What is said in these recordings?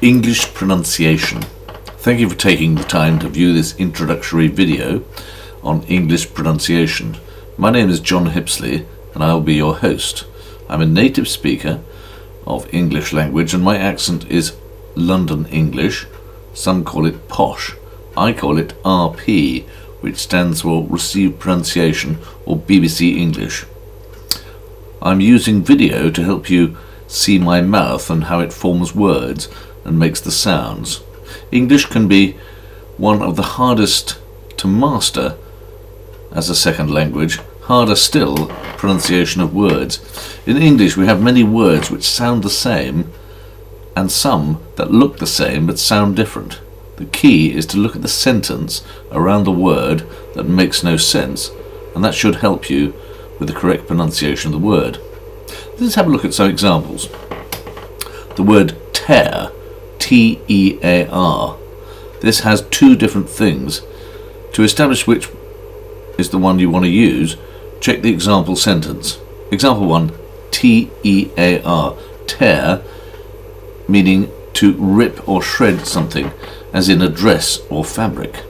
English pronunciation. Thank you for taking the time to view this introductory video on English pronunciation. My name is John Hippisley and I will be your host. I'm a native speaker of English language and my accent is London English. Some call it posh. I call it RP, which stands for Received Pronunciation or BBC English. I'm using video to help you see my mouth and how it forms words and makes the sounds. English can be one of the hardest to master as a second language, harder still pronunciation of words. In English we have many words which sound the same and some that look the same but sound different. The key is to look at the sentence around the word that makes no sense and that should help you with the correct pronunciation of the word. Let's have a look at some examples. The word tear, T-E-A-R. This has two different things. To establish which is the one you want to use, check the example sentence. Example 1, T-E-A-R, tear, meaning to rip or shred something, as in a dress or fabric.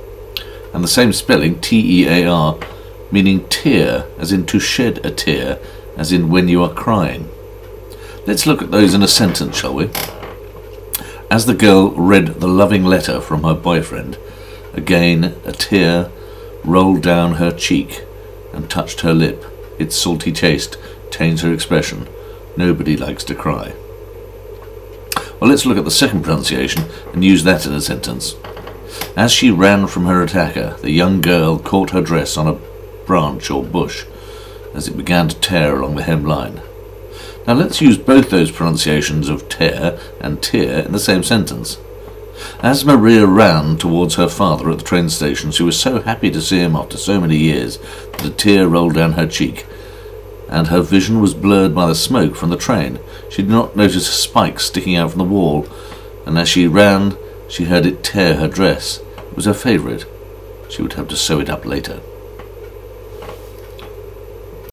And the same spelling, T-E-A-R, meaning tear, as in to shed a tear, as in when you are crying. Let's look at those in a sentence, shall we? As the girl read the loving letter from her boyfriend, again a tear rolled down her cheek and touched her lip. Its salty taste taints her expression. Nobody likes to cry. Well, let's look at the second pronunciation and use that in a sentence. As she ran from her attacker, the young girl caught her dress on a branch or bush as it began to tear along the hemline. Now let's use both those pronunciations of tear and tear in the same sentence. As Maria ran towards her father at the train station, she was so happy to see him after so many years that a tear rolled down her cheek, and her vision was blurred by the smoke from the train. She did not notice a spike sticking out from the wall, and as she ran, she heard it tear her dress. It was her favourite. She would have to sew it up later.